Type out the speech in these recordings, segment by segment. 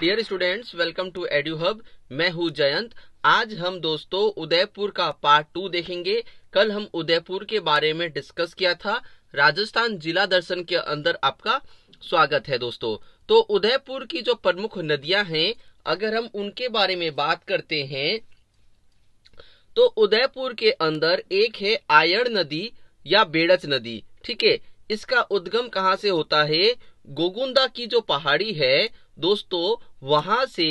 Dear students welcome to edu hub मैं हूँ जयंत। आज हम दोस्तों उदयपुर का पार्ट टू देखेंगे। कल हम उदयपुर के बारे में डिस्कस किया था। राजस्थान जिला दर्शन के अंदर आपका स्वागत है दोस्तों। तो उदयपुर की जो प्रमुख नदियाँ हैं, अगर हम उनके बारे में बात करते हैं तो उदयपुर के अंदर एक है आयड़ नदी या बेड़च नदी। ठीक है? इसका उद्गम कहाँ से होता है? गोगुंदा की जो पहाड़ी है दोस्तों वहाँ से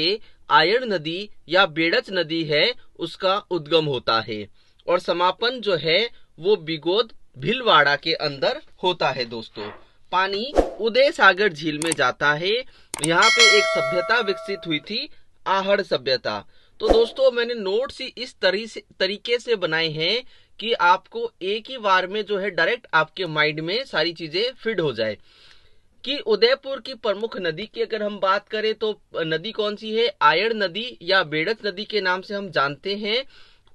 आयड़ नदी या बेड़च नदी है उसका उद्गम होता है। और समापन जो है वो बिगोद भिलवाड़ा के अंदर होता है दोस्तों। पानी उदय सागर झील में जाता है। यहाँ पे एक सभ्यता विकसित हुई थी आहड़ सभ्यता। तो दोस्तों मैंने नोट्स इस तरी से, तरीके से बनाए हैं कि आपको एक ही बार में जो है डायरेक्ट आपके माइंड में सारी चीज़ें फिट हो जाए। कि उदयपुर की प्रमुख नदी की अगर हम बात करें तो नदी कौन सी है? आयर नदी या बेड़च नदी के नाम से हम जानते हैं।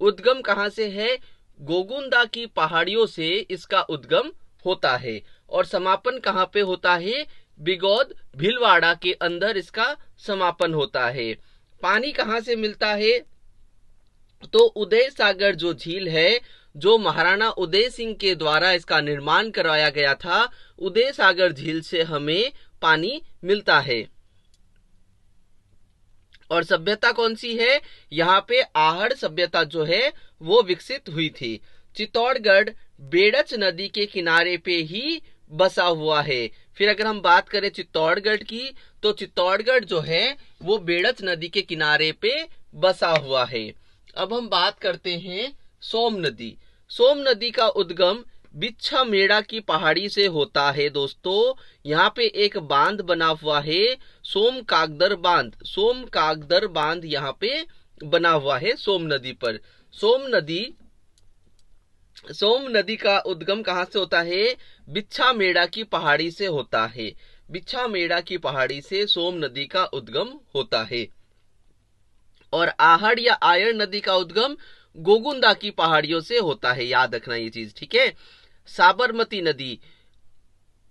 उद्गम कहाँ से है? गोगुंदा की पहाड़ियों से इसका उद्गम होता है और समापन कहाँ पे होता है? बिगौद, भिलवाड़ा के अंदर इसका समापन होता है। पानी कहाँ से मिलता है? तो उदय सागर जो झील है जो महाराणा उदय सिंह के द्वारा इसका निर्माण करवाया गया था, उदय सागर झील से हमें पानी मिलता है। और सभ्यता कौन सी है? यहाँ पे आहड़ सभ्यता जो है, वो विकसित हुई थी। चित्तौड़गढ़ बेड़च नदी के किनारे पे ही बसा हुआ है। फिर अगर हम बात करें चित्तौड़गढ़ की तो चित्तौड़गढ़ जो है, वो बेड़च नदी के किनारे पे बसा हुआ है। अब हम बात करते हैं सोम नदी। सोम नदी का उद्गम बिच्छा मेड़ा की पहाड़ी से होता है दोस्तों। यहाँ पे एक बाँध बना हुआ है, सोम कागदर बाँध। सोम कागदर बाँध यहाँ पे बना हुआ है सोम नदी पर। सोम नदी सोम नदी का उद्गम कहाँ से होता है? बिच्छा मेड़ा की पहाड़ी से होता है। बिच्छा मेड़ा की पहाड़ी से सोम नदी का उद्गम होता है। और आहड़ या आयर नदी का उद्गम गोगुंदा की पहाड़ियों से होता है। याद रखना ये चीज़, ठीक है? साबरमती नदी,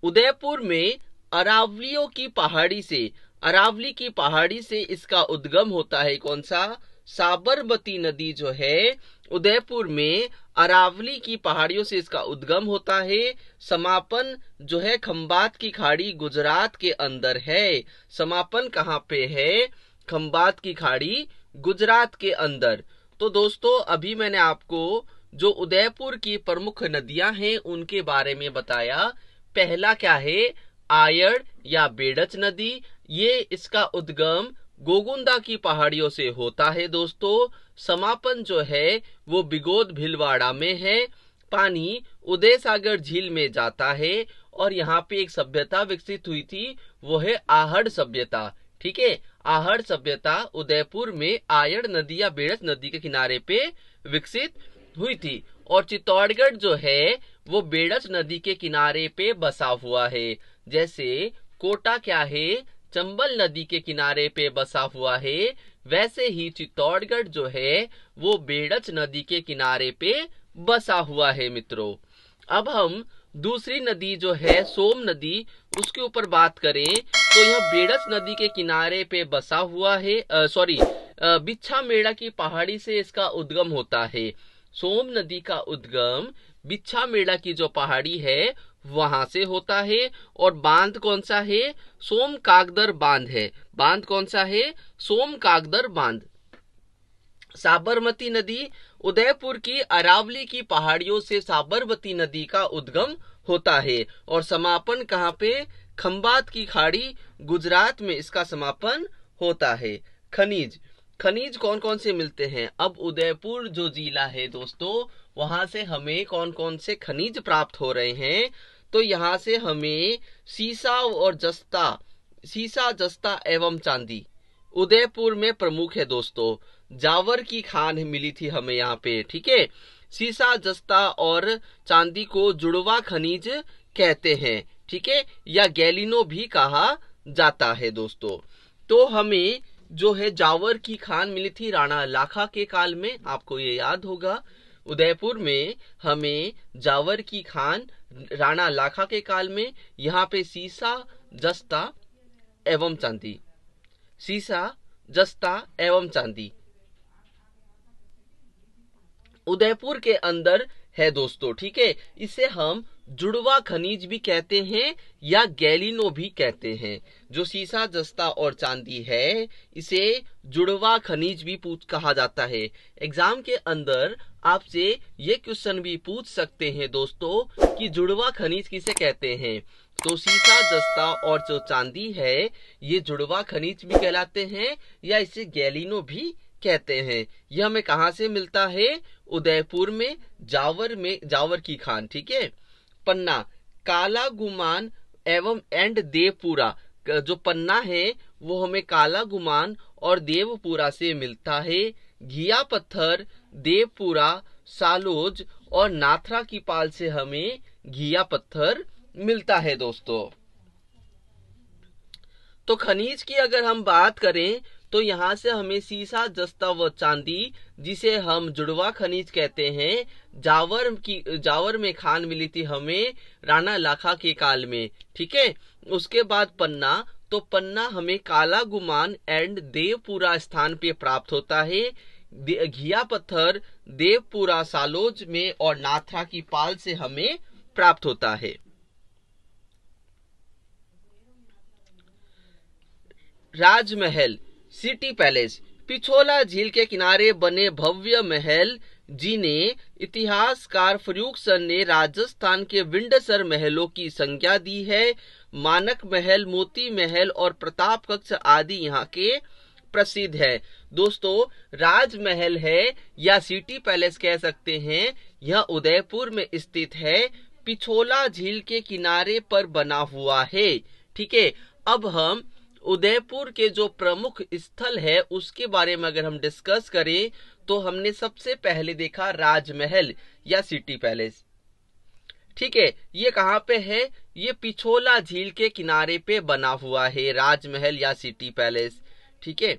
उदयपुर में अरावलियों की पहाड़ी से, अरावली की पहाड़ी से इसका उद्गम होता है कौन सा? साबरमती नदी जो है, उदयपुर में अरावली की पहाड़ियों से इसका उद्गम होता है। समापन जो है खम्बात की खाड़ी गुजरात के अंदर है। समापन कहाँ पे है? खम्बात की खाड़ी गुजरात के अंदर। तो दोस्तों, अभी मैंने आपको जो उदयपुर की प्रमुख नदियाँ हैं, उनके बारे में बताया। पहला क्या है? आयड़ या बेड़च नदी। ये इसका उद्गम गोगुंदा की पहाड़ियों से होता है दोस्तों। समापन जो है, वो बिगोद भिलवाड़ा में है। पानी उदय सागर झील में जाता है और यहाँ पे एक सभ्यता विकसित हुई थी, वो है आहड़ सभ्यता। ठीक है? आहड़ सभ्यता उदयपुर में आयड़ नदी या बेड़स नदी के किनारे पे विकसित हुई थी और चित्तौड़गढ़ जो है, वो बेड़स नदी के किनारे पे बसा हुआ है। जैसे कोटा क्या है, चंबल नदी के किनारे पे बसा हुआ है, वैसे ही चित्तौड़गढ़ जो है, वो बेड़च नदी के किनारे पे बसा हुआ है मित्रों। अब हम दूसरी नदी जो है, सोम नदी, उसके ऊपर बात करें तो यह बेड़स नदी के किनारे पे बसा हुआ है सॉरी बिच्छा मेड़ा की पहाड़ी से इसका उद्गम होता है। सोम नदी का उद्गम बिच्छा मेड़ा की जो पहाड़ी है, वहाँ से होता है। और बाँध कौन सा है? सोम कागदर बाँध है। बाँध कौन सा है? सोम कागदर बाँध। साबरमती नदी, उदयपुर की अरावली की पहाड़ियों से साबरमती नदी का उद्गम होता है। और समापन कहाँ पे? खम्बात की खाड़ी गुजरात में इसका समापन होता है। खनिज। खनिज कौन कौन से मिलते हैं? अब उदयपुर जो जिला है दोस्तों, वहाँ से हमें कौन कौन से खनिज प्राप्त हो रहे हैं? तो यहाँ से हमें सीसा और जस्ता, सीसा, जस्ता एवं चांदी। उदयपुर में प्रमुख है दोस्तों। जावर की खान मिली थी हमें यहाँ पे, ठीक है? सीसा, जस्ता और चांदी को जुड़वा खनिज कहते हैं, ठीक है? या गैलिनो भी कहा जाता है दोस्तों। तो हमें जो है जावर की खान मिली थी राणा लाखा के काल में, आपको ये याद होगा, उदयपुर में हमें जावर की खान राणा लाखा के काल में, यहाँ पे सीसा, जस्ता एवं चांदी। सीसा, जस्ता एवं चांदी। उदयपुर के अंदर है दोस्तों, ठीक है? इसे हम जुड़वा खनिज भी कहते हैं या गैलिनो भी कहते हैं। जो सीसा, जस्ता और चांदी है, इसे जुड़वा खनिज भी पूछ कहा जाता है। एग्ज़ाम के अंदर आपसे ये क्वेश्चन भी पूछ सकते हैं दोस्तों कि जुड़वा खनिज किसे कहते हैं? तो सीसा, जस्ता और जो चांदी है, ये जुड़वा खनिज भी कहलाते हैं या इसे गैलिनो भी कहते हैं? यह हमें कहा से मिलता है? उदयपुर में जावर में, जावर की खान, ठीक है? पन्ना काला गुमान एवं एंड देवपुरा। जो पन्ना है, वो हमें काला गुमान और देवपुरा से मिलता है। घिया पत्थर, देवपुरा, सालोज और नाथरा की पाल से हमें घिया पत्थर मिलता है, दोस्तों। तो खनिज की अगर हम बात करें तो यहाँ से हमें सीसा जस्ता व चांदी, जिसे हम जुड़वा खनिज कहते हैं, जावर की, जावर में खान मिली थी हमें राणा लाखा के काल में, ठीक है? उसके बाद पन्ना तो पन्ना हमें काला गुमान एंड देवपुरा स्थान पे प्राप्त होता है। घिया पत्थर, देवपुरा सालोज में और नाथरा की पाल से हमें प्राप्त होता है। राजमहल सिटी पैलेस, पिछोला झील के किनारे बने भव्य महल, जिन्हें इतिहासकार फरूकसन ने राजस्थान के विंडसर महलों की संज्ञा दी है। मानक महल, मोती महल और प्रताप कक्ष आदि यहाँ के प्रसिद्ध है। दोस्तों, राजमहल है, या सिटी पैलेस कह सकते हैं। यह उदयपुर में स्थित है। पिछोला झील के किनारे पर बना हुआ है। ठीक है, अब हम उदयपुर के जो प्रमुख स्थल है, उसके बारे में अगर हम डिस्कस करें तो हमने सबसे पहले देखा राजमहल या सिटी पैलेस। ठीक है, ये कहाँ पे है? ये पिछोला झील के किनारे पे बना हुआ है राजमहल या सिटी पैलेस। ठीक है,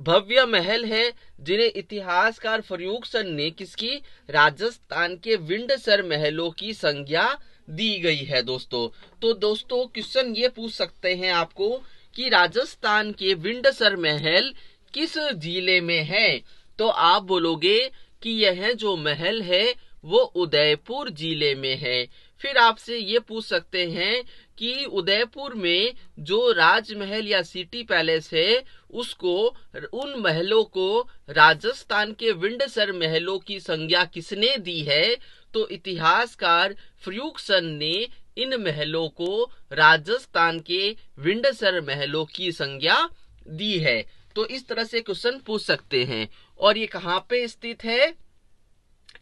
भव्य महल है, जिन्हें इतिहासकार फरूकसन ने किसकी? राजस्थान के विंडसर महलों की संज्ञा दी गई है, दोस्तों। तो दोस्तों क्वेश्चन ये पूछ सकते हैं आपको कि राजस्थान के विंडसर महल किस ज़िले में है? तो आप बोलोगे कि यह जो महल है, वो उदयपुर ज़िले में है। फिर आपसे ये पूछ सकते हैं कि उदयपुर में जो राजमहल या सिटी पैलेस है, उसको, उन महलों को राजस्थान के विंडसर महलों की संज्ञा किसने दी है? तो इतिहासकार फ्रूकसन ने इन महलों को राजस्थान के विंडसर महलों की संज्ञा दी है। तो इस तरह से क्वेश्चन पूछ सकते हैं। और ये कहाँ पे स्थित है?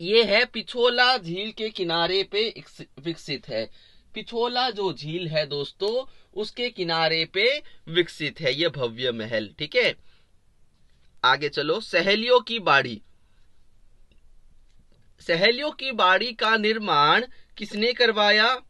ये है पिछोला झील के किनारे पे विकसित है। पिछोला जो झील है दोस्तों, उसके किनारे पे विकसित है ये भव्य महल, ठीक है? आगे चलो, सहेलियों की बाड़ी। सहेलियों की बाड़ी का निर्माण किसने करवाया?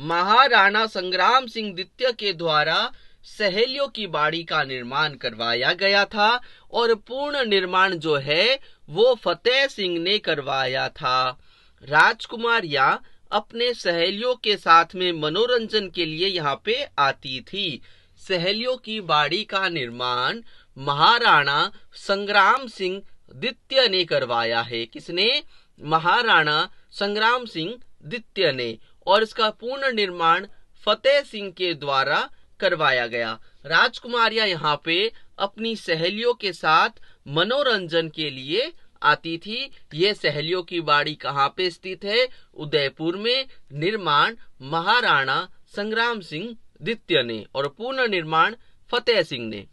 महाराणा संग्राम सिंह द्वितीय के द्वारा सहेलियों की बाड़ी का निर्माण करवाया गया था और पूर्ण निर्माण जो है, वो फतेह सिंह ने करवाया था। राजकुमार या अपने सहेलियों के साथ में मनोरंजन के लिए यहाँ पे आती थी। सहेलियों की बाड़ी का निर्माण महाराणा संग्राम सिंह द्वितीय ने करवाया है। किसने? महाराणा संग्राम सिंह द्वितीय ने। और इसका पूर्ण निर्माण फतेह सिंह के द्वारा करवाया गया। राजकुमारियाँ यहाँ पे अपनी सहेलियों के साथ मनोरंजन के लिए आती थी। ये सहेलियों की बाड़ी कहाँ पे स्थित है? उदयपुर में निर्माण महाराणा संग्राम सिंह द्वितीय ने और पूर्ण निर्माण फतेह सिंह ने।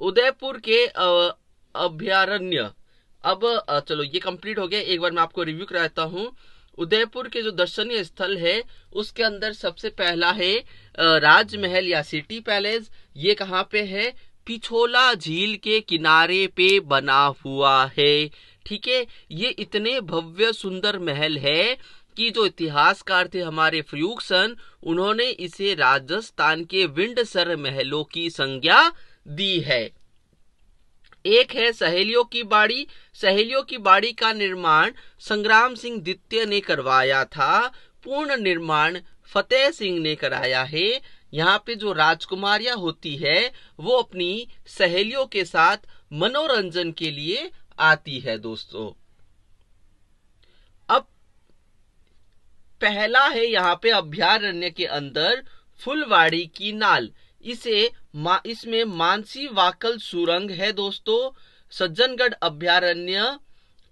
उदयपुर के अभ्यारण्य। अब चलो ये कंप्लीट हो गया। एक बार मैं आपको रिव्यू कराता हूँ। उदयपुर के जो दर्शनीय स्थल है, उसके अंदर सबसे पहला है राजमहल या सिटी पैलेस। ये कहाँ पे है? पिछोला झील के किनारे पे बना हुआ है। ठीक है? ये इतने भव्य सुंदर महल है कि जो इतिहासकार थे हमारे फ्यूक्सन उन्होंने इसे राजस्थान के विंडसर महलों की संज्ञा दी है। एक है सहेलियों की बाड़ी। सहेलियों की बाड़ी का निर्माण संग्राम सिंह द्वितीय ने करवाया था। पूर्ण निर्माण फतेह सिंह ने कराया है। यहाँ पे जो राजकुमारियाँ होती है, वो अपनी सहेलियों के साथ मनोरंजन के लिए आती है दोस्तों। अब पहला है यहाँ पे अभ्यारण्य के अंदर फुलवाड़ी की नाल। इसे मा, इसमें मानसी वाकल सुरंग है दोस्तों सज्जनगढ़ अभ्यारण्य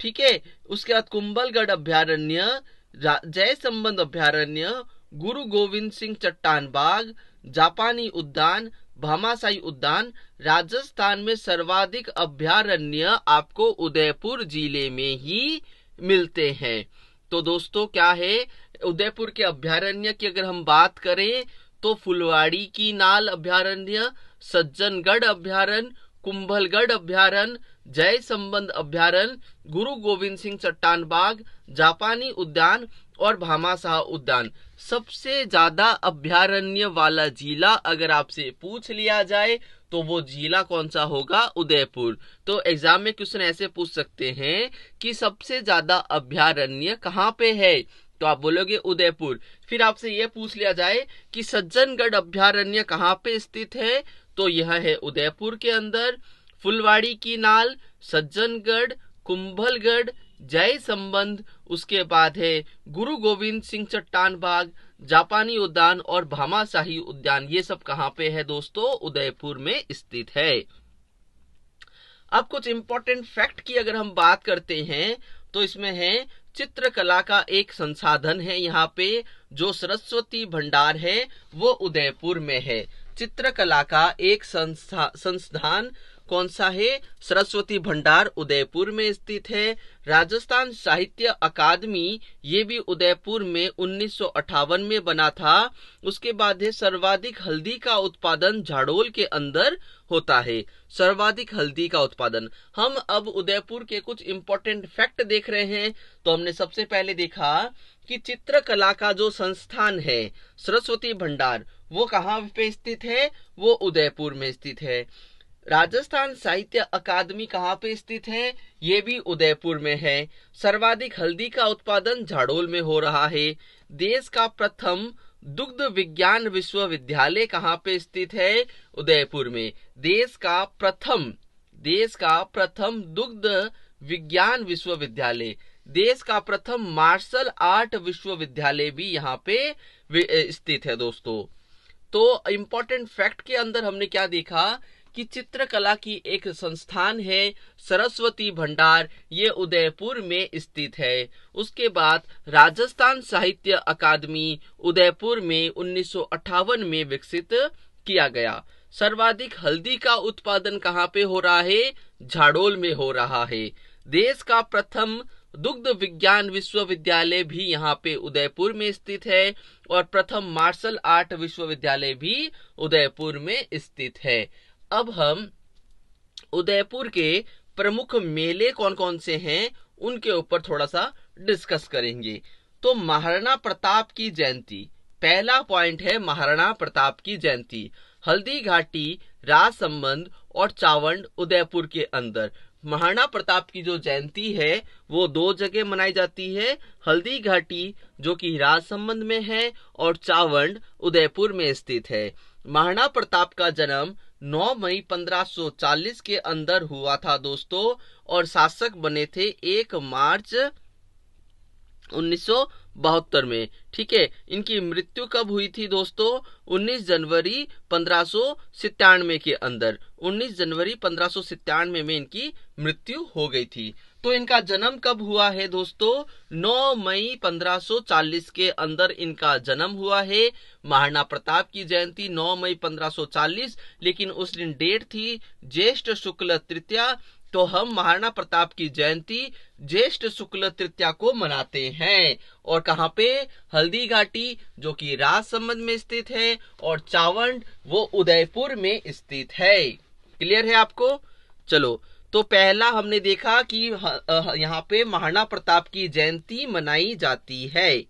ठीक है? उसके बाद कुंभलगढ़ अभ्यारण्य जय संबंध अभ्यारण्य गुरु गोविंद सिंह चट्टान बाग जापानी उद्यान भामाशाही उद्यान राजस्थान में सर्वाधिक अभ्यारण्य आपको उदयपुर ज़िले में ही मिलते हैं। तो दोस्तों क्या है? उदयपुर के अभ्यारण्य की अगर हम बात करें तो फुलवाड़ी की नाल अभ्यारण्य, सज्जनगढ़ अभ्यारण्य, कुंभलगढ़ अभ्यारण्य, जय संबंध अभ्यारण्य, गुरु गोविंद सिंह चट्टान बाग जापानी उद्यान और भामाशाह उद्यान। सबसे ज़्यादा अभ्यारण्य वाला जिला अगर आपसे पूछ लिया जाए तो वो जिला कौन सा होगा? उदयपुर। तो एग्ज़ाम में क्वेश्चन ऐसे पूछ सकते हैं कि सबसे ज़्यादा अभ्यारण्य कहाँ पे है? तो आप बोलोगे उदयपुर। फिर आपसे यह पूछ लिया जाए कि सज्जनगढ़ अभ्यारण्य कहाँ पे स्थित है? तो यह है उदयपुर के अंदर। फुलवाड़ी की नाल, सज्जनगढ़, कुंभलगढ़, जय संबंध, उसके बाद है गुरु गोविंद सिंह चट्टान बाग, जापानी उद्यान और भामाशाही उद्यान। ये सब कहाँ पे है दोस्तों? उदयपुर में स्थित है। अब कुछ इंपॉर्टेंट फैक्ट की अगर हम बात करते हैं तो इसमें है चित्रकला का एक संसाधन है यहाँ पे, जो सरस्वती भंडार है, वो उदयपुर में है। चित्रकला का एक संस्था संस्थान कौन सा है? सरस्वती भंडार उदयपुर में स्थित है। राजस्थान साहित्य अकादमी, ये भी उदयपुर में उन्नीस सौ अठावन में बना था। उसके बाद है, सर्वाधिक हल्दी का उत्पादन झाड़ोल के अंदर होता है। सर्वाधिक हल्दी का उत्पादन। हम अब उदयपुर के कुछ इंपॉर्टेंट फैक्ट देख रहे हैं। तो हमने सबसे पहले देखा कि चित्रकला का जो संस्थान है, सरस्वती भंडार, वो कहाँ पे स्थित है? वो उदयपुर में स्थित है। राजस्थान साहित्य अकादमी कहाँ पे स्थित है? ये भी उदयपुर में है। सर्वाधिक हल्दी का उत्पादन झाड़ोल में हो रहा है। देश का प्रथम दुग्ध विज्ञान विश्वविद्यालय कहाँ पे स्थित है? उदयपुर में। देश का प्रथम, देश का प्रथम दुग्ध विज्ञान विश्वविद्यालय। देश का प्रथम मार्शल आर्ट विश्वविद्यालय भी यहाँ पे स्थित है दोस्तों। तो इम्पोर्टेंट फैक्ट के अंदर हमने क्या देखा? कि चित्रकला की एक संस्थान है, सरस्वती भंडार, ये उदयपुर में स्थित है। उसके बाद राजस्थान साहित्य अकादमी उदयपुर में उन्नीस सौ अठावन में विकसित किया गया। सर्वाधिक हल्दी का उत्पादन कहाँ पे हो रहा है? झाड़ोल में हो रहा है। देश का प्रथम दुग्ध विज्ञान विश्वविद्यालय भी यहाँ पे उदयपुर में स्थित है और प्रथम मार्शल आर्ट विश्वविद्यालय भी उदयपुर में स्थित है। अब हम उदयपुर के प्रमुख मेले कौन कौन से हैं, उनके ऊपर थोड़ा सा डिस्कस करेंगे। तो महाराणा प्रताप की जयंती। पहला पॉइंट है महाराणा प्रताप की जयंती। हल्दी घाटी, राज संबंध और चावंड उदयपुर के अंदर। महाराणा प्रताप की जो जयंती है, वो दो जगह मनाई जाती है। हल्दी घाटी, जो कि राज संबंध में है, और चावंड उदयपुर में स्थित है। महाराणा प्रताप का जन्म 9 मई 1540 के अंदर हुआ था दोस्तों और शासक बने थे एक मार्च उन्नीस बहत्तर में। ठीक है इनकी मृत्यु कब हुई थी दोस्तों? 19 जनवरी पंद्रह के अंदर। 19 जनवरी पंद्रह में, में इनकी मृत्यु हो गई थी। तो इनका जन्म कब हुआ है दोस्तों? 9 मई 1540 के अंदर इनका जन्म हुआ है। महाराणा प्रताप की जयंती 9 मई 1540 लेकिन उस दिन डेट थी ज्येष्ठ शुक्ल तृतीया। तो हम महाराणा प्रताप की जयंती ज्येष्ठ शुक्ल तृतीया को मनाते हैं। और कहाँ पे? हल्दी घाटी, जो कि राज संबंध में स्थित है, और चावंड, वो उदयपुर में स्थित है। क्लियर है आपको? चलो तो पहला हमने देखा कि यहाँ पे महाराणा प्रताप की जयंती मनाई जाती है।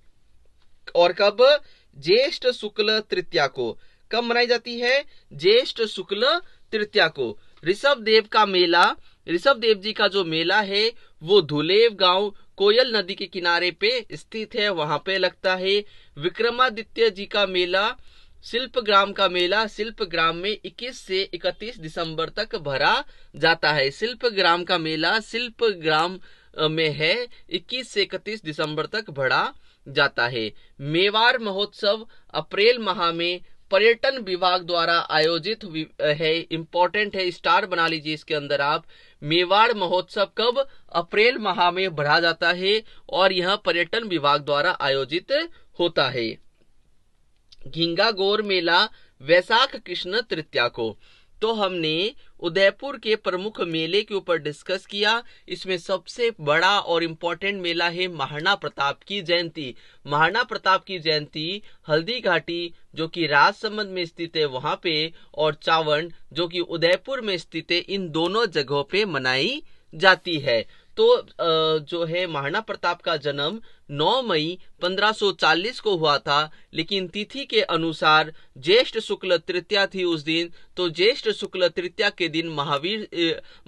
और कब? ज्येष्ठ शुक्ल तृतीया को। कब मनाई जाती है? ज्येष्ठ शुक्ल तृतीया को। ऋषभ देव का मेला। ऋषभ देव जी का जो मेला है, वो धुलेव गाँव, कोयल नदी के किनारे पे स्थित है। वहाँ पे लगता है विक्रमादित्य जी का मेला। शिल्प ग्राम का मेला शिल्प ग्राम में 21 से 31 दिसंबर तक भरा जाता है। शिल्प ग्राम का मेला शिल्प ग्राम में है 21 से 31 दिसंबर तक भरा जाता है। मेवाड़ महोत्सव अप्रैल माह में पर्यटन विभाग द्वारा आयोजित है, इम्पोर्टेंट है, स्टार बना लीजिए इसके अंदर आप। मेवाड़ महोत्सव कब? अप्रैल माह में भरा जाता है और यह पर्यटन विभाग द्वारा आयोजित होता है। घिंगा गोर मेला वैसाख कृष्ण तृतीया को। तो हमने उदयपुर के प्रमुख मेले के ऊपर डिस्कस किया। इसमें सबसे बड़ा और इम्पोर्टेंट मेला है महाराणा प्रताप की जयंती। महाराणा प्रताप की जयंती हल्दी घाटी, जो कि राजसमंद में स्थित है वहाँ पे, और चावंड जो कि उदयपुर में स्थित है, इन दोनों जगहों पे मनाई जाती है। तो जो है महाराणा प्रताप का जन्म 9 मई 1540 को हुआ था, लेकिन तिथि के अनुसार ज्येष्ठ शुक्ल तृतीया थी उस दिन तो ज्येष्ठ शुक्ल तृतीया के दिन महावीर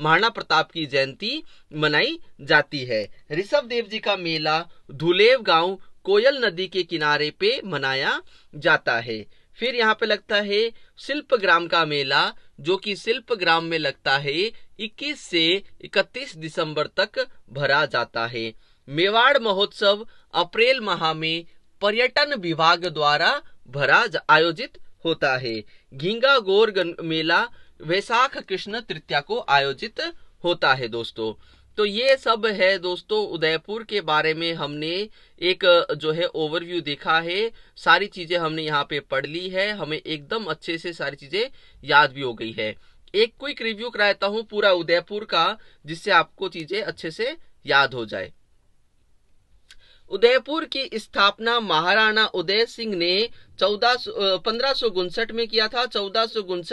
महाराणा प्रताप की जयंती मनाई जाती है। ऋषभ देव जी का मेला धुलेव गाँव, कोयल नदी के किनारे पे मनाया जाता है। फिर यहाँ पे लगता है शिल्प ग्राम का मेला, जो कि शिल्प ग्राम में लगता है 21 से 31 दिसंबर तक भरा जाता है। मेवाड़ महोत्सव अप्रैल माह में पर्यटन विभाग द्वारा भरा आयोजित होता है। घिंगा गोर मेला वैशाख कृष्ण तृतीया को आयोजित होता है दोस्तों। तो ये सब है दोस्तों उदयपुर के बारे में हमने एक, जो है ओवरव्यू देखा है। सारी चीज़ें हमने यहाँ पे पढ़ ली है। हमें एकदम अच्छे से सारी चीज़ें याद भी हो गई है। एक क्विक रिव्यू कराता हूँ पूरा उदयपुर का, जिससे आपको चीज़ें अच्छे से याद हो जाए। उदयपुर की स्थापना महाराणा उदय सिंह ने चौदह पंद्रह में किया था। चौदह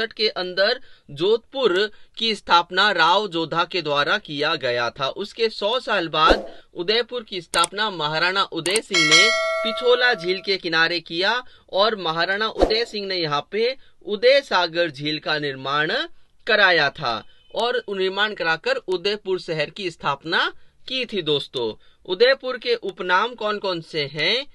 के अंदर जोधपुर की स्थापना राव जोधा के द्वारा किया गया था। उसके सौ साल बाद उदयपुर की स्थापना महाराणा उदय सिंह ने पिछोला झील के किनारे किया और महाराणा उदय सिंह ने यहाँ पे उदय सागर झील का निर्माण कराया था और निर्माण कराकर उदयपुर शहर की स्थापना की थी दोस्तों। उदयपुर के उपनाम कौन कौन से हैं?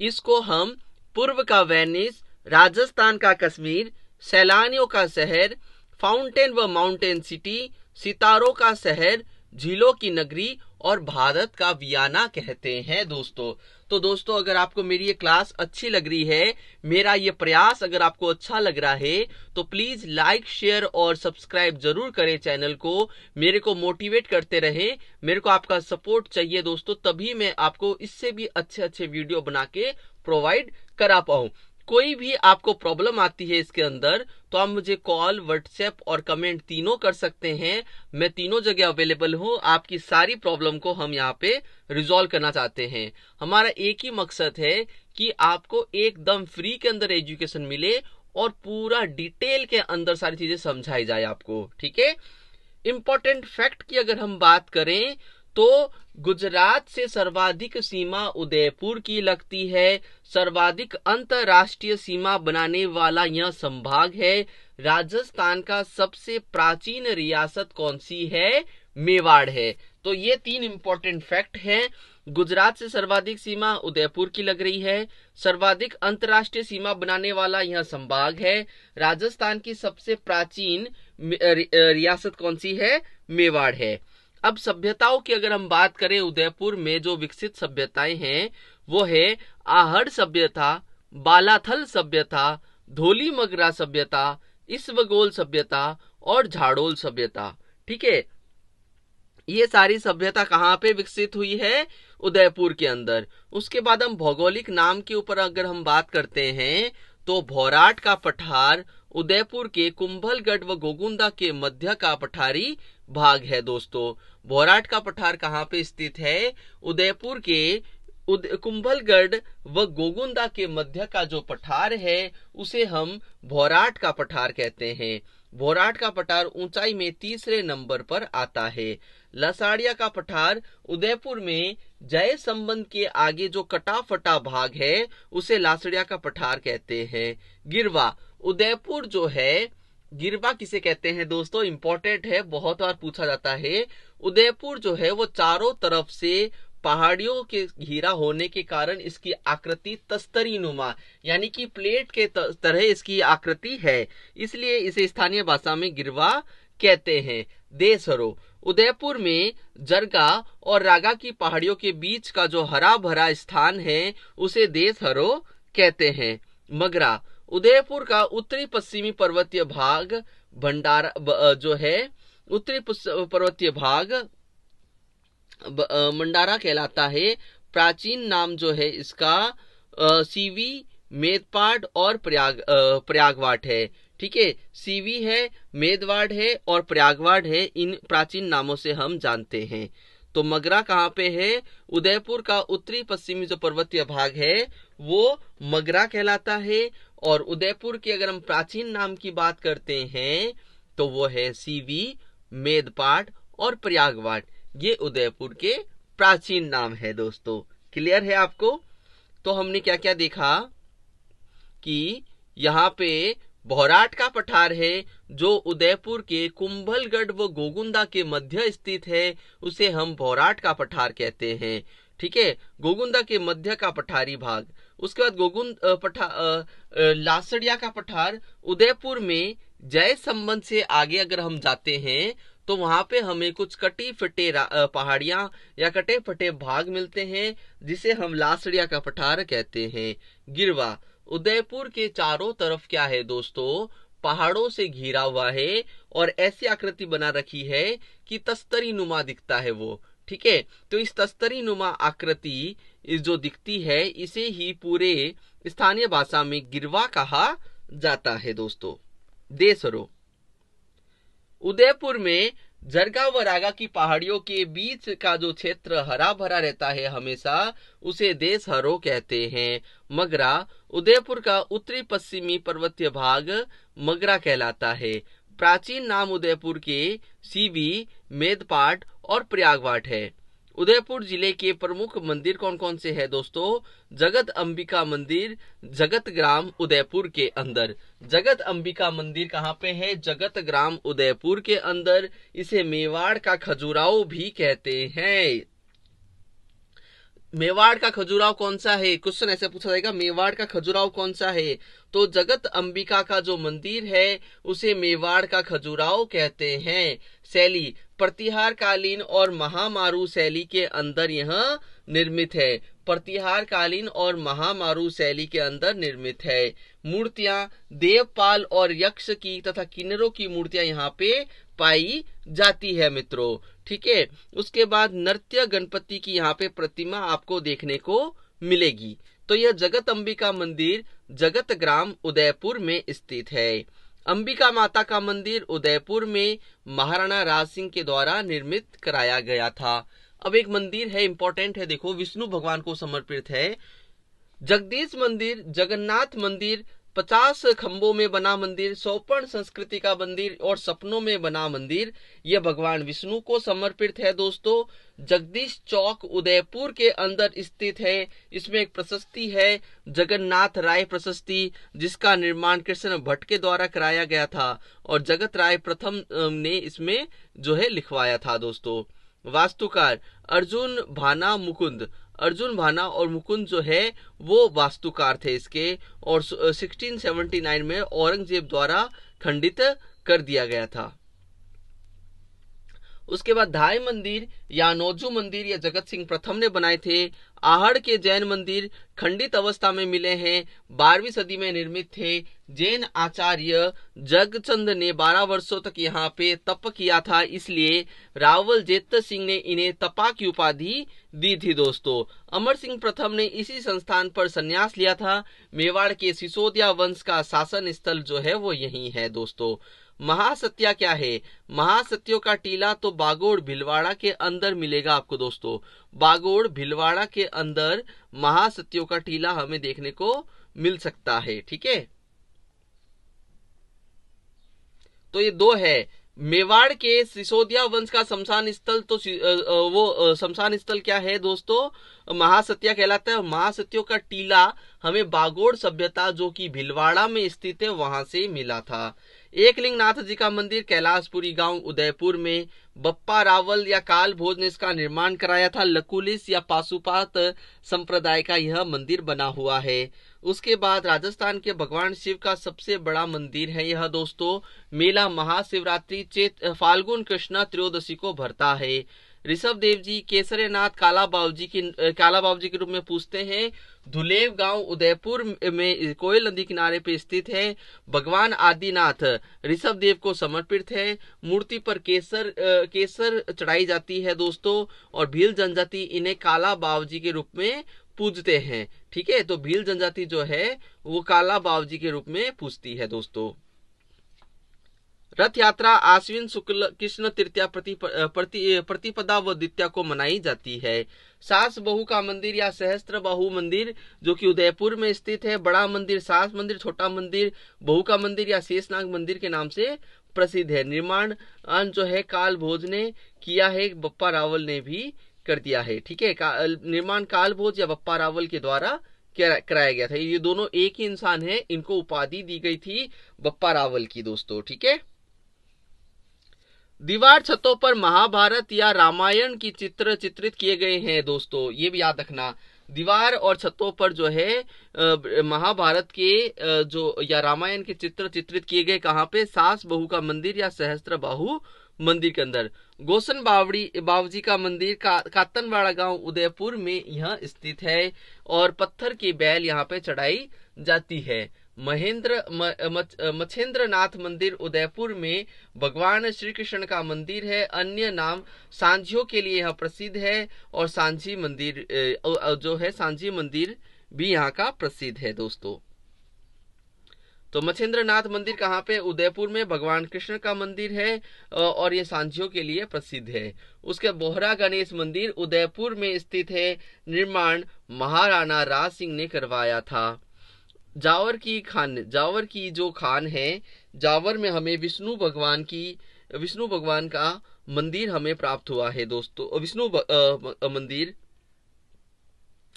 इसको हम पूर्व का वेनिस, राजस्थान का कश्मीर, सैलानियों का शहर, फाउंटेन व माउंटेन सिटी, सितारों का शहर, झीलों की नगरी और भारत का वियाना कहते हैं दोस्तों। तो दोस्तों, अगर आपको मेरी ये क्लास अच्छी लग रही है, मेरा ये प्रयास अगर आपको अच्छा लग रहा है तो प्लीज़ लाइक, शेयर और सब्सक्राइब ज़रूर करें चैनल को। मेरे को मोटिवेट करते रहे, मेरे को आपका सपोर्ट चाहिए दोस्तों, तभी मैं आपको इससे भी अच्छे अच्छे वीडियो बना के प्रोवाइड करा पाऊँ। कोई भी आपको प्रॉब्लम आती है इसके अंदर तो आप मुझे कॉल व्हाट्सएप और कमेंट तीनों कर सकते हैं। मैं तीनों जगह अवेलेबल हूँ। आपकी सारी प्रॉब्लम को हम यहाँ पे रिजोल्व करना चाहते हैं। हमारा एक ही मकसद है कि आपको एकदम फ्री के अंदर एजुकेशन मिले और पूरा डिटेल के अंदर सारी चीज़ें समझाई जाए आपको, ठीक है? इंपॉर्टेंट फैक्ट की अगर हम बात करें तो गुजरात से सर्वाधिक सीमा उदयपुर की लगती है। सर्वाधिक अंतरराष्ट्रीय सीमा बनाने वाला यह संभाग है। राजस्थान का सबसे प्राचीन रियासत कौन सी है? मेवाड़ है। तो ये तीन इंपॉर्टेंट फैक्ट हैं। गुजरात से सर्वाधिक सीमा उदयपुर की लग रही है। सर्वाधिक अंतरराष्ट्रीय सीमा बनाने वाला यह संभाग है। राजस्थान की सबसे प्राचीन रियासत कौन सी है? मेवाड़ है। अब सभ्यताओं की अगर हम बात करें उदयपुर में जो विकसित सभ्यताएँ हैं, वो है आहड़ सभ्यता, बालाथल सभ्यता धोली मगरा सभ्यता, इसवगोल सभ्यता और झाड़ोल सभ्यता। ठीक है? ये सारी सभ्यता कहाँ पे विकसित हुई है? उदयपुर के अंदर। उसके बाद हम भौगोलिक नाम के ऊपर अगर हम बात करते हैं तो भौराट का पठार, उदयपुर के कुंभलगढ़ व गोगुंदा के मध्य का पठारी भाग है दोस्तों। बोराट का पठार कहाँ पे स्थित है? उदयपुर के उद, कुंभलगढ़ व गोगुंदा के मध्य का जो पठार है उसे हम भोराट का पठार कहते हैं। भोराट का पठार ऊंचाई में तीसरे नंबर पर आता है। लसाड़िया का पठार उदयपुर में जय संबंध के आगे जो कटा फटा भाग है उसे लासड़िया का पठार कहते हैं। गिरवा उदयपुर जो है गिरवा किसे कहते हैं? दोस्तों इंपॉर्टेंट है, बहुत बार पूछा जाता है। उदयपुर जो है, वो चारों तरफ़ से पहाड़ियों के घिरा होने के कारण इसकी आकृति तस्तरी नुमा यानी कि प्लेट के तरह इसकी आकृति है। इसलिए इसे स्थानीय भाषा में गिरवा कहते हैं। देसरो, उदयपुर में जरगा और रागा की पहाड़ियों के बीच का जो हरा भरा स्थान है, उसे देसहरो कहते हैं। मगरा उदयपुर का उत्तरी पश्चिमी पर्वतीय भाग, भंडारा जो है, उत्तरी पर्वतीय भाग मंडारा कहलाता है। प्राचीन नाम जो है इसका सीवी, मेदपाट और प्रयाग प्रयागवाट है। ठीक है? सीवी है, मेदवाड़ है और प्रयागवाड़ है। इन प्राचीन नामों से हम जानते हैं। तो मगरा कहाँ पे है? उदयपुर का उत्तरी पश्चिमी जो पर्वतीय भाग है, वो मगरा कहलाता है और उदयपुर के अगर हम प्राचीन नाम की बात करते हैं तो वो है सीवी मेदपाट और प्रयागवाट। ये उदयपुर के प्राचीन नाम है दोस्तों। क्लियर है आपको? तो हमने क्या क्या देखा? कि यहाँ पे बोहराट का पठार है, जो उदयपुर के कुंभलगढ़ व गोगुंदा के मध्य स्थित है, उसे हम बोहराट का पठार कहते हैं। ठीक है? गोगुंदा के मध्य का पठारी भाग। उसके बाद पठा लासड़िया का पठार, उदयपुर में जय संबंध से आगे अगर हम जाते हैं तो वहाँ पे हमें कुछ कटी फटे पहाड़ियाँ या कटे फटे भाग मिलते हैं, जिसे हम लासड़िया का पठार कहते हैं। गिरवा, उदयपुर के चारों तरफ़ क्या है दोस्तों? पहाड़ों से घिरा हुआ है और ऐसी आकृति बना रखी है कि तस्तरी नुमा दिखता है वो, ठीक है? तो इस तस्तरी नुमा आकृति जो दिखती है, इसे ही पूरे स्थानीय भाषा में गिरवा कहा जाता है दोस्तों। देसरो। उदयपुर में जरगा व रागा की पहाड़ियों के बीच का जो क्षेत्र हरा भरा रहता है हमेशा, उसे देश हरो कहते हैं। मगरा उदयपुर का उत्तरी पश्चिमी पर्वतीय भाग मगरा कहलाता है। प्राचीन नाम उदयपुर के सीवी, मेदपाट और प्रयागवाट है। उदयपुर ज़िले के प्रमुख मंदिर कौन कौन से हैं दोस्तों? जगत अंबिका मंदिर, जगत ग्राम उदयपुर के अंदर। जगत अंबिका मंदिर कहाँ पे है? जगत ग्राम उदयपुर के अंदर। इसे मेवाड़ का खजुराहो भी कहते हैं। मेवाड़ का खजुराव कौन सा है? क्वेश्चन ऐसे पूछा जाएगा, मेवाड़ का खजुराव कौन सा है? तो जगत अंबिका का जो मंदिर है, उसे मेवाड़ का खजुराव कहते हैं। शैली प्रतिहार कालीन और महामारू शैली के अंदर यह निर्मित है। प्रतिहार कालीन और महामारू शैली के अंदर निर्मित है। मूर्तियाँ, देवपाल और यक्ष की तथा किन्नरों की मूर्तियाँ यहाँ पे पाई जाती है मित्रों। ठीक है? उसके बाद नृत्य गणपति की यहाँ पे प्रतिमा आपको देखने को मिलेगी। तो यह जगत अंबिका मंदिर जगत ग्राम उदयपुर में स्थित है। अंबिका माता का मंदिर उदयपुर में महाराणा राज सिंह के द्वारा निर्मित कराया गया था। अब एक मंदिर है इंपॉर्टेंट है, देखो, विष्णु भगवान को समर्पित है। जगदीश मंदिर, जगन्नाथ मंदिर पचास खंभों में बना मंदिर सौपर्ण संस्कृति का मंदिर और सपनों में बना मंदिर, यह भगवान विष्णु को समर्पित है दोस्तों। जगदीश चौक उदयपुर के अंदर स्थित है। इसमें एक प्रशस्ति है, जगन्नाथ राय प्रशस्ति, जिसका निर्माण कृष्ण भट्ट के द्वारा कराया गया था और जगत राय प्रथम ने इसमें जो है लिखवाया था दोस्तों। वास्तुकार अर्जुन भाना मुकुंद अर्जुन भाना और मुकुंद जो है, वो वास्तुकार थे इसके और 1679 में औरंगज़ेब द्वारा खंडित कर दिया गया था। उसके बाद धाय मंदिर या नोजू मंदिर या जगत सिंह प्रथम ने बनाए थे। आहड़ के जैन मंदिर खंडित अवस्था में मिले हैं। बारहवीं सदी में निर्मित थे। जैन आचार्य जगचंद ने बारह वर्षों तक यहाँ पे तप किया था। इसलिए रावल जेत सिंह ने इन्हें तपा की उपाधि दी थी दोस्तों। अमर सिंह प्रथम ने इसी संस्थान पर संन्यास लिया था। मेवाड़ के सिसोदिया वंश का शासन स्थल जो है वो यही है दोस्तों। महासत्या क्या है? महासत्यों का टीला तो बागोड़ भिलवाड़ा के अंदर मिलेगा आपको दोस्तों। बागोड़ भिलवाड़ा के अंदर महासत्यों का टीला हमें देखने को मिल सकता है, ठीक है? तो ये दो है। मेवाड़ के सिसोदिया वंश का शमशान स्थल तो वो शमशान स्थल क्या है दोस्तों? महासत्या कहलाता है महासत्यों का टीला हमें बागोड़ सभ्यता जो कि भिलवाड़ा में स्थित है, वहाँ से मिला था। एकलिंग नाथ जी का मंदिर कैलाशपुरी गाँव, उदयपुर में बप्पा रावल या काल भोज ने इसका निर्माण कराया था। लकुलिस या पासुपात संप्रदाय का यह मंदिर बना हुआ है। उसके बाद राजस्थान के भगवान शिव का सबसे बड़ा मंदिर है। यह दोस्तों, मेला महाशिवरात्रि चेत, फाल्गुन कृष्णा त्रयोदशी को भरता है। ऋषभ देव जी केसरे नाथ काला बाबू जी की काला बाबू जी के रूप में पूछते हैं, धुलेव गाँव उदयपुर में कोयल नदी किनारे पे स्थित है, भगवान आदिनाथ। ऋषभ देव को समर्पित है, मूर्ति पर केसर केसर चढ़ाई जाती है दोस्तों, और भील जनजाति इन्हें काला बाबू जी के रूप में पूजते हैं। ठीक है तो भील जनजाति जो है, वो काला बाबू जी के रूप में पूजती है दोस्तों। रथ यात्रा आश्विन शुक्ल कृष्ण तृतीया प्रति, प्रति, प्रतिपदा व द्वितीया को मनाई जाती है। सास बहु का मंदिर या सहस्त्र बहु मंदिर जो कि उदयपुर में स्थित है बड़ा मंदिर सास मंदिर छोटा मंदिर बहु का मंदिर या शेषनाग मंदिर के नाम से प्रसिद्ध है। निर्माण जो है काल भोज ने किया है बप्पा रावल ने भी कर दिया है। ठीक है का, निर्माण काल भोज या बप्पा रावल के द्वारा कराया गया था। ये दोनों एक ही इंसान है इनको उपाधि दी गई थी बप्पा रावल की दोस्तों। ठीक है? दीवार छतों पर महाभारत या रामायण की चित्र चित्रित किए गए हैं दोस्तों, ये भी याद रखना। दीवार और छतों पर जो है महाभारत के जो, या रामायण के चित्र चित्रित किए गए कहाँ पे? सास बहू का मंदिर या सहस्त्र बाहू मंदिर के अंदर। गोसन बावड़ी, बावजी का मंदिर का, कातनवाड़ा गाँव उदयपुर में यह स्थित है और पत्थर की बैल यहाँ पे चढ़ाई जाती है। महेंद्र मछेंद्र नाथ मंदिर उदयपुर में भगवान श्री कृष्ण का मंदिर है। अन्य नाम सांझियों के लिए यह प्रसिद्ध है और सांझी मंदिर जो है सांझी मंदिर भी यहाँ का प्रसिद्ध है दोस्तों। तो मछेंद्र नाथ मंदिर कहाँ पे? उदयपुर में भगवान कृष्ण का मंदिर है और ये सांझियों के लिए प्रसिद्ध है। उसके बोहरा गणेश मंदिर उदयपुर में स्थित है। निर्माण महाराणा राज सिंह ने करवाया था। जावर की खान, जावर की जो खान है, जावर में हमें विष्णु भगवान की, विष्णु भगवान का मंदिर हमें प्राप्त हुआ है दोस्तों। विष्णु मंदिर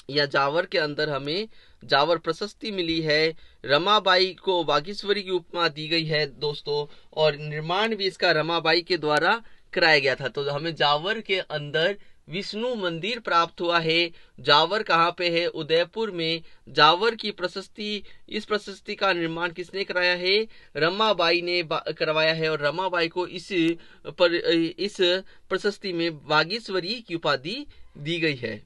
या जावर के अंदर हमें जावर प्रशस्ति मिली है। रमाबाई को बागेश्वरी की उपमा दी गई है दोस्तों, और निर्माण भी इसका रमाबाई के द्वारा कराया गया था। तो हमें जावर के अंदर विष्णु मंदिर प्राप्त हुआ है। जावर कहाँ पे है? उदयपुर में। जावर की प्रशस्ति इस प्रशस्ति का निर्माण किसने कराया है? रमाबाई ने करवाया है और रमाबाई को इस पर इस प्रशस्ति में बागेश्वरी की उपाधि दी गई है।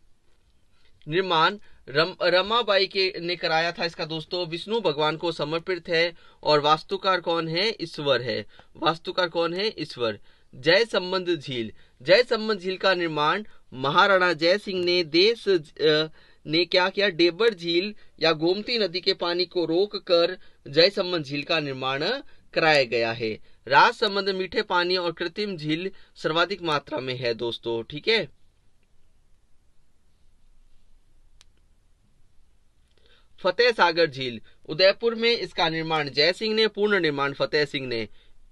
निर्माण रम, रमाबाई के ने कराया था इसका दोस्तों। विष्णु भगवान को समर्पित है और वास्तुकार कौन है? ईश्वर है। वास्तुकार कौन है? ईश्वर। जय संबंध झील। जय संबंध झील का निर्माण, महाराणा जय सिंह ने देश ने क्या किया? डेबर झील या गोमती नदी के पानी को रोक कर जय संबंध झील का निर्माण कराया गया है। राज संबंध मीठे पानी और कृत्रिम झील सर्वाधिक मात्रा में है दोस्तों, ठीक है? फतेह सागर झील, उदयपुर में इसका निर्माण जय सिंह ने पूर्ण निर्माण फतेह सिंह ने।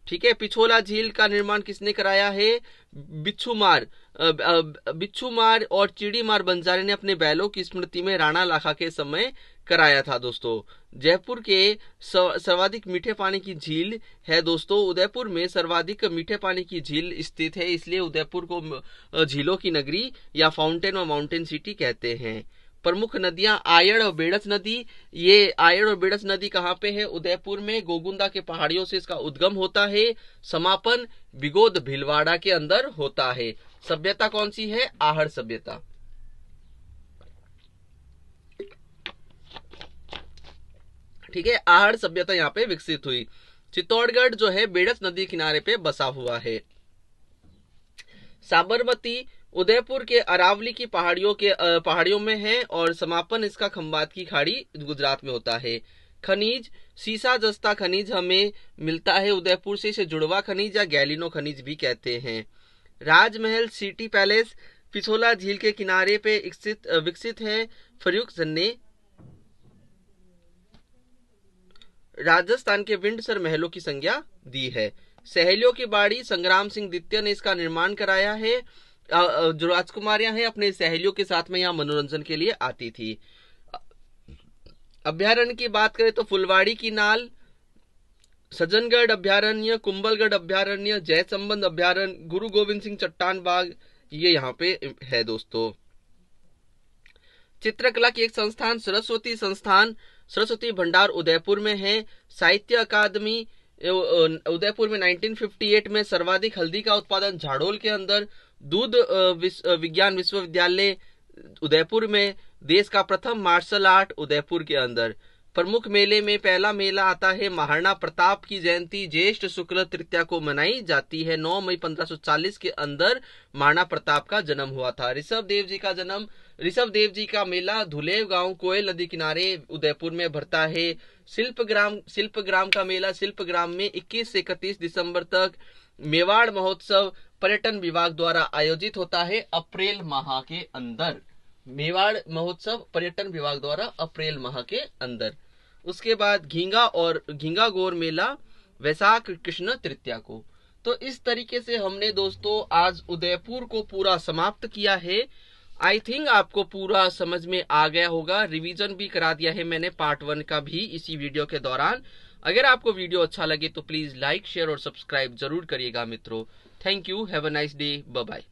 ठीक है, पिछोला झील का निर्माण किसने कराया है? बिच्छुमार बिच्छुमार और चिड़ीमार बंजारे ने अपने बैलों की स्मृति में राणा लाखा के समय कराया था, दोस्तों। जयपुर के सर्वाधिक मीठे पानी की झील है, दोस्तों। उदयपुर में सर्वाधिक मीठे पानी की झील स्थित है, इसलिए उदयपुर को झीलों की नगरी या फाउंटेन और माउंटेन सिटी कहते हैं। प्रमुख नदियाँ आयड़ और बेड़स नदी, ये आयड़ और बेड़स नदी कहाँ पे है? उदयपुर में गोगुंदा के पहाड़ियों से इसका उद्गम होता है, समापन बिगोद भिलवाड़ा के अंदर होता है। सभ्यता कौन सी है? आहड़ सभ्यता। ठीक है, आहड़ सभ्यता यहाँ पे विकसित हुई। चित्तौड़गढ़ जो है, बेड़स नदी किनारे पे बसा हुआ है। साबरमती उदयपुर के अरावली की पहाड़ियों के पहाड़ियों में है और समापन इसका खम्बात की खाड़ी गुजरात में होता है। खनिज, सीसा जस्ता खनिज हमें मिलता है उदयपुर से, इसे जुड़वा खनिज या गैलिनो खनिज भी कहते हैं। राजमहल सिटी पैलेस, पिछोला झील के किनारे पे विकसित विकसित है। फरूक ने राजस्थान के विंडसर महलों की संज्ञा दी है। सहेलियों की बाड़ी, संग्राम सिंह द्वितीय ने इसका निर्माण कराया है। जो राजकुमारियाँ हैं अपने सहेलियों के साथ में यहाँ मनोरंजन के लिए आती थी। अभ्यारण्य की बात करें तो फुलवाड़ी की नाल सज्जनगढ़ अभ्यारण्य, कुंभलगढ़ अभ्यारण्य जय संबंध अभ्यारण्य, गुरु गोविंद सिंह चट्टान बाग, ये यहाँ पे है दोस्तों। चित्रकला की एक संस्थान सरस्वती संस्थान, सरस्वती भंडार उदयपुर में है। साहित्य अकादमी उदयपुर में 1958 में सर्वाधिक हल्दी का उत्पादन झाड़ोल के अंदर, दूध विज्ञान विश्वविद्यालय उदयपुर में, देश का प्रथम मार्शल आर्ट उदयपुर के अंदर। प्रमुख मेले में पहला मेला आता है महाराणा प्रताप की जयंती। ज्येष्ठ शुक्ल तृतीया को मनाई जाती है। 9 मई 1540 के अंदर महाराणा प्रताप का जन्म हुआ था। ऋषभ देव जी का जन्म, ऋषभ देव जी का मेला धुलेव गाँव, कोयल नदी किनारे उदयपुर में भरता है। शिल्प ग्राम शिल्प ग्राम का मेला शिल्प ग्राम में 21 से इकतीस दिसंबर तक मेवाड़ महोत्सव पर्यटन विभाग द्वारा आयोजित होता है अप्रैल माह के अंदर। मेवाड़ महोत्सव पर्यटन विभाग द्वारा अप्रैल माह के अंदर। उसके बाद घींगा और घींगा गोर मेला, वैसाख कृष्ण तृतीया को। तो इस तरीके से हमने दोस्तों, आज उदयपुर को पूरा समाप्त किया है। आई थिंक आपको पूरा समझ में आ गया होगा। रिवीजन भी करा दिया है मैंने पार्ट वन का भी इसी वीडियो के दौरान। अगर आपको वीडियो अच्छा लगे तो प्लीज़ लाइक शेयर और सब्सक्राइब ज़रूर करिएगा मित्रों। Thank you have a nice day bye